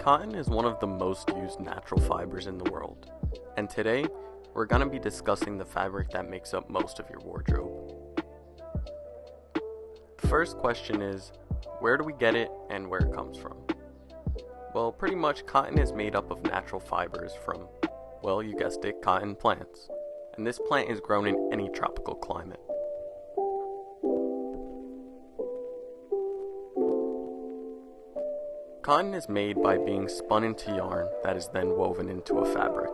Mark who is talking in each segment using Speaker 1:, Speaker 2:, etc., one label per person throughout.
Speaker 1: Cotton is one of the most used natural fibers in the world, and today we're going to be discussing the fabric that makes up most of your wardrobe. The first question is where do we get it and where it comes from? Well, pretty much cotton is made up of natural fibers from, well, you guessed it, cotton plants. And this plant is grown in any tropical climate. Cotton is made by being spun into yarn that is then woven into a fabric.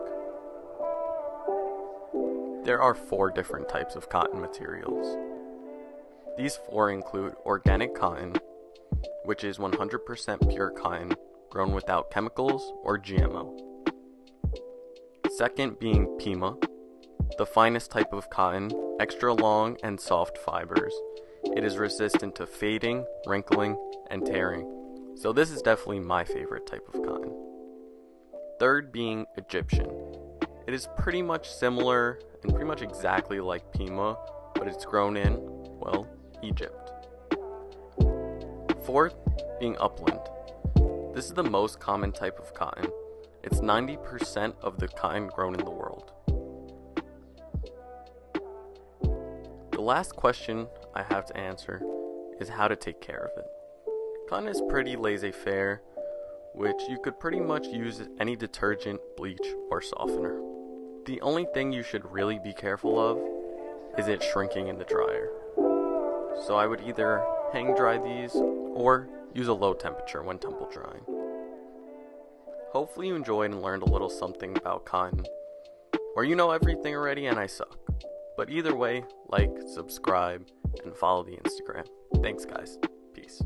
Speaker 1: There are four different types of cotton materials. These four include organic cotton, which is 100% pure cotton grown without chemicals or GMO. Second being Pima, the finest type of cotton, extra long and soft fibers. It is resistant to fading, wrinkling, and tearing so this is definitely my favorite type of cotton. Third being Egyptian. It is pretty much similar and pretty much exactly like Pima, but it's grown in, well, Egypt. Fourth being upland. This is the most common type of cotton. It's 90% of the cotton grown in the world. The last question I have to answer is how to take care of it. Cotton is pretty laissez-faire, which you could pretty much use any detergent, bleach, or softener. The only thing you should really be careful of is it shrinking in the dryer. So I would either hang dry these or use a low temperature when tumble drying. Hopefully you enjoyed and learned a little something about cotton, or you know everything already and I suck. But either way, like, subscribe, and follow the Instagram. Thanks guys. Peace.